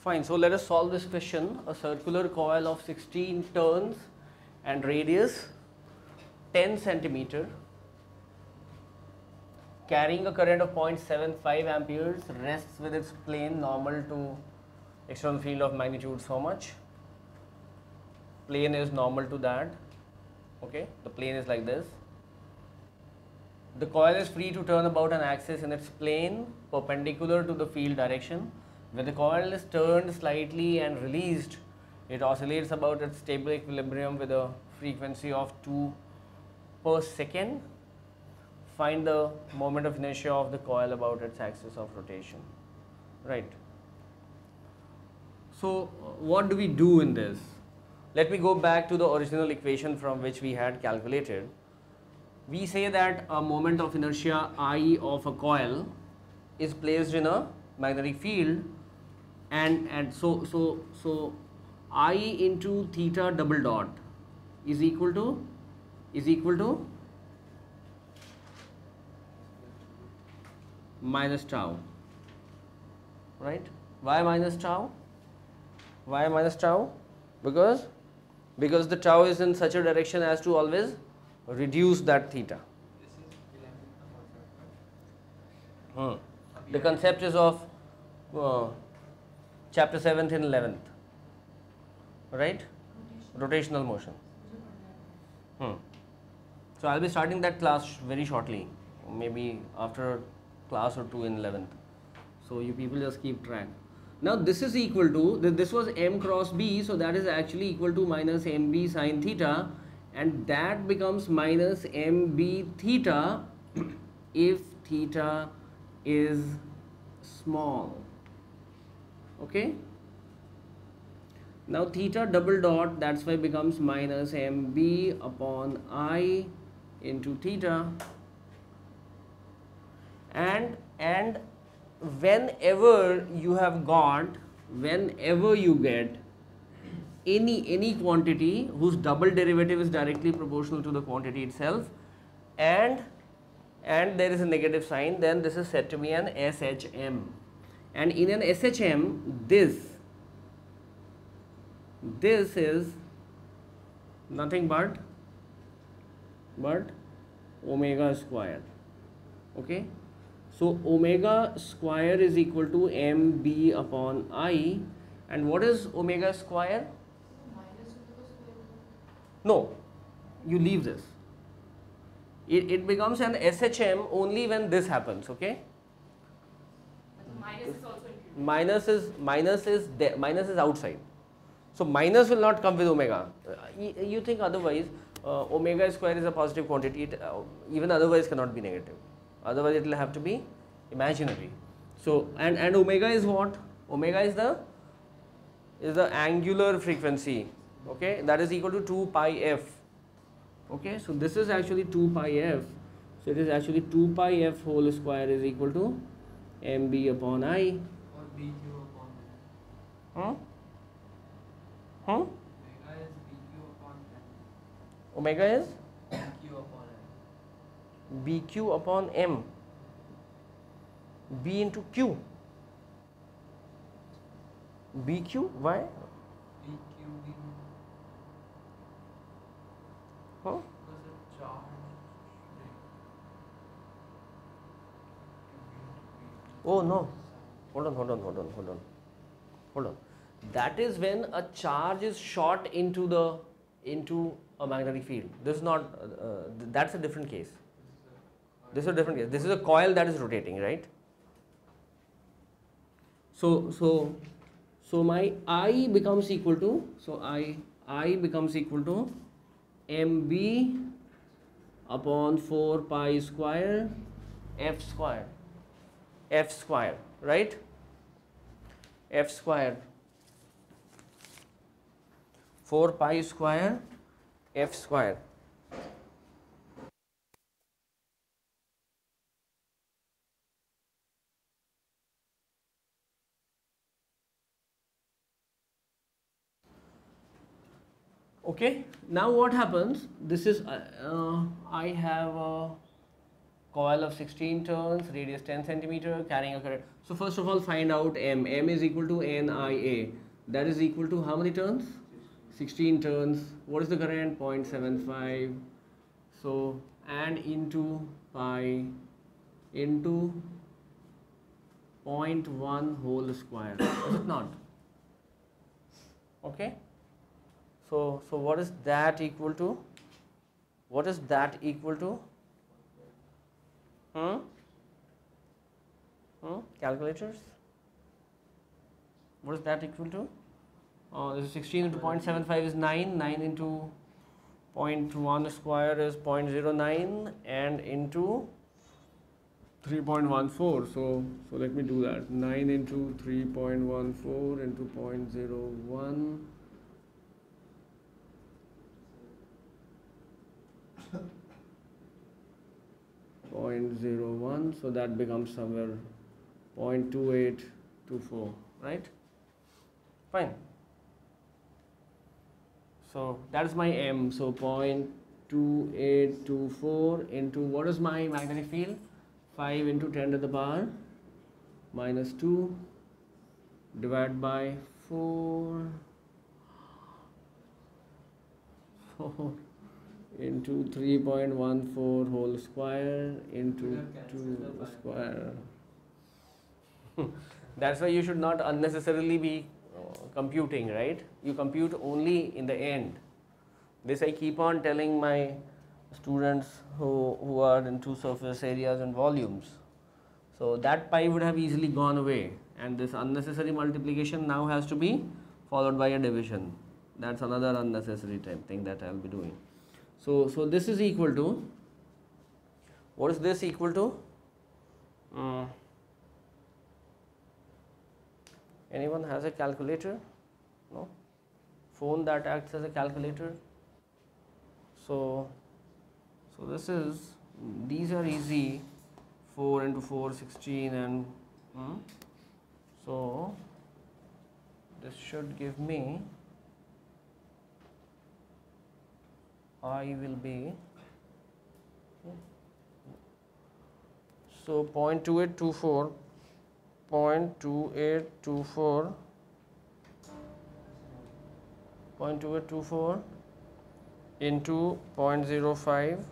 Fine, so let us solve this question. A circular coil of 16 turns and radius 10 centimeter carrying a current of 0.75 amperes rests with its plane normal to external field of magnitude so much. Plane is normal to that. Okay, the plane is like this. The coil is free to turn about an axis in its plane perpendicular to the field direction. When the coil is turned slightly and released, it oscillates about its stable equilibrium with a frequency of 2 per second. Find the moment of inertia of the coil about its axis of rotation. Right. So, uh, what do we do in this? Let me go back to the original equation from which we had calculated we say that a moment of inertia I of a coil is placed in a magnetic field and and so so so I into theta double dot is equal to is equal to minus tau right why minus tau why minus tau because because the tau is in such a direction as to always reduce that theta. Hmm. The concept is of uh, chapter 7th and 11th, right? Rotational motion. Hmm. So I'll be starting that class very shortly, maybe after class or two in 11th. So you people just keep track. Now this is equal to, this was m cross b, so that is actually equal to minus mb sine theta and that becomes minus mb theta if theta is small okay? Now theta double dot that's why becomes minus mb upon i into theta. And and whenever you have got whenever you get any any quantity whose double derivative is directly proportional to the quantity itself and and there is a negative sign then this is said to be an SHM and in an SHM this this is nothing but but omega square. Okay? So omega square is equal to mb upon i. And what is omega square? No, you leave this. It, it becomes an SHM only when this happens, okay? Minus is. Minus is, minus is, there, minus is outside. So minus will not come with omega. Uh, you, think otherwise, uh, omega square is a positive quantity, it, uh, even otherwise cannot be negative. Otherwise it will have to be imaginary. So, and, and omega is what? Omega is the, is the angular frequency okay that is equal to 2 pi f okay so this is actually 2 pi f so it is actually 2 pi f whole square is equal to mb upon i. Or bq upon huh huh omega is omega is? Bq upon bq upon m. Bq upon m. B into q bq why bq being huh because the charge Oh no. Hold on, hold on, hold on, hold on. Hold on. That is when a charge is shot into the into a magnetic field. This is not uh, uh, that's a different case. This is a different case. This is a coil that is rotating, right? So so so my I becomes equal to so I I becomes equal to MB upon 4 pi square F square f square right? F square. 4 pi square f square. Okay now what happens? This is uh, uh, i have a coil of 16 turns, radius 10 centimeter, carrying a current. So first of all, find out M. M is equal to NIA. That is equal to how many turns? 16 turns. What is the current? 0.75. So and into pi into 0.1 whole square. is it not? Okay. So so what is that equal to? What is that equal to? Hmm? Hmm? Calculators? What is that equal to? Oh, this is 16 into 0.75 is 9. 9 into 0.1 square is 0.09 and into 3.14. So, so let me do that. 9 into 3.14 into 0.01. 1 so that becomes somewhere 0.2824 right? Fine. So that is my m so 0.2824 into what is my magnetic field? 5 into 10 to the power minus 2 divided by 4 4 into 3.14 whole square into 2 square. That's why you should not unnecessarily be uh, computing, right? You compute only in the end. This I keep on telling my students who, who are into surface areas and volumes. So that pi would have easily gone away and this unnecessary multiplication now has to be followed by a division. That's another unnecessary type thing that I'll be doing. So, so this is equal to, what is this equal to? Mm. Anyone has a calculator? No? Phone that acts as a calculator? So, so this is, these are easy, 4 into 4, 16 and, hmm? so this should give me I will be so 0.2824 0.2824 0.2824 into 0.05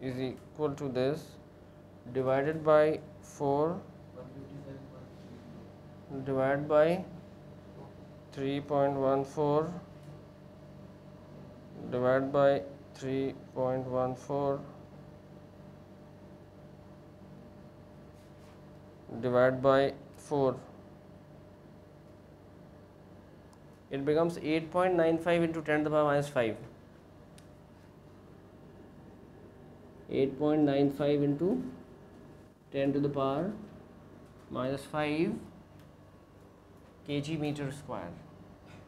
is equal to this divided by 4 divided by 3.14 divided by 3.14 divided by 4 it becomes 8.95 into 10 to the power minus 5 8.95 into 10 to the power minus 5 kg meter square.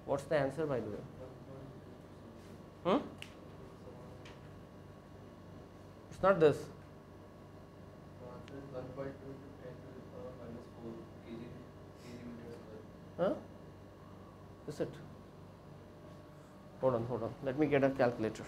What's the answer by the way Hmm? It's not this. Huh? Is it? Hold on, hold on. Let me get a calculator.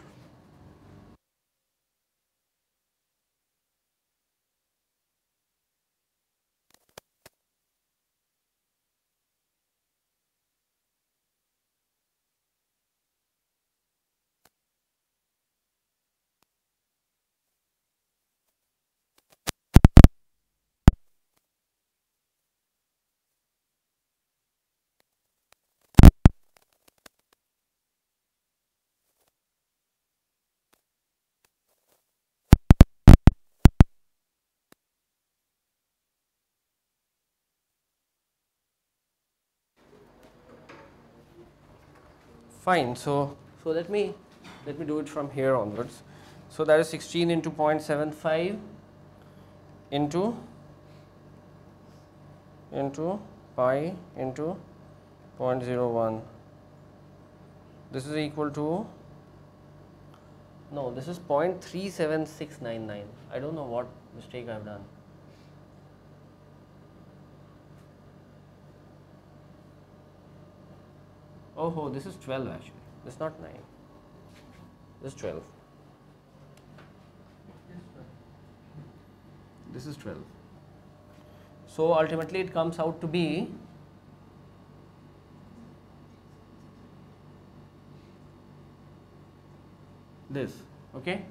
Fine. So so let me let me do it from here onwards. So that is 16 into 0.75 into into pi into 0.01. This is equal to no, this is 0.37699. I don't know what mistake I've done. Oh, oh, this is 12 actually. This is not 9. This is 12. This is 12. So ultimately it comes out to be this okay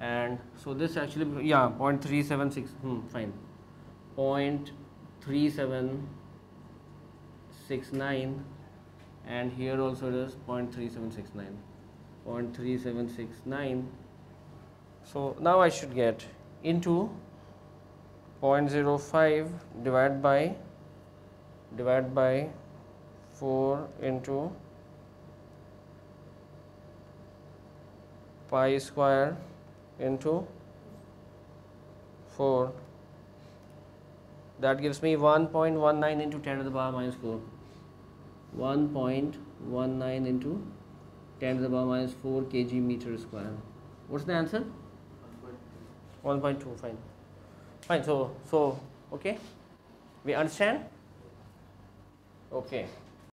and so this actually yeah 0.376 hmm, fine 0.3769 and here also it is 0.3769 0.3769 so now I should get into 0.05 divided by divided by 4 into pi square into 4 that gives me 1.19 into 10 to the power minus 4 1.19 into 10 to the power minus 4 kg meter square. What's the answer? 1.2 fine. Fine so so okay? We understand? Okay